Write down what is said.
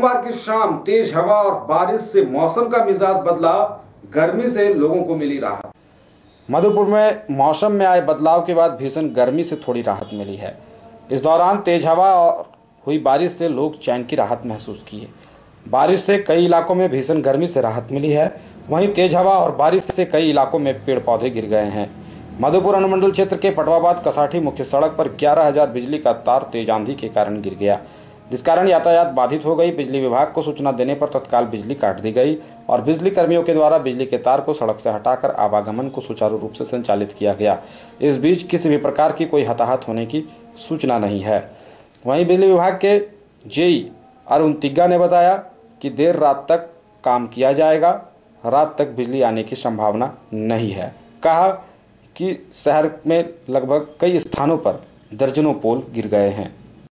सोमवार की शाम तेज हवा और बारिश से मौसम का मिजाज बदला, गर्मी से लोगों को मिली राहत। मधुपुर में मौसम में आए बदलाव के बाद भीषण गर्मी से थोड़ी राहत मिली है। इस दौरान तेज हवा और हुई बारिश से लोग चैन की राहत महसूस किए। बारिश से कई इलाकों में भीषण गर्मी से राहत मिली है। वहीं तेज हवा और बारिश से कई इलाकों में पेड़ पौधे गिर गए हैं। मधुपुर अनुमंडल क्षेत्र के पटवाबाद कसाठी मुख्य सड़क पर 11000 बिजली का तार तेज आंधी के कारण गिर गया। जिस कारण यातायात बाधित हो गई, बिजली विभाग को सूचना देने पर तत्काल बिजली काट दी गई और बिजली कर्मियों के द्वारा बिजली के तार को सड़क से हटाकर आवागमन को सुचारू रूप से संचालित किया गया। इस बीच किसी भी प्रकार की कोई हताहत होने की सूचना नहीं है। वहीं बिजली विभाग के जेई अरुण तिग्गा ने बताया कि देर रात तक काम किया जाएगा, रात तक बिजली आने की संभावना नहीं है। कहा कि शहर में लगभग कई स्थानों पर दर्जनों पोल गिर गए हैं।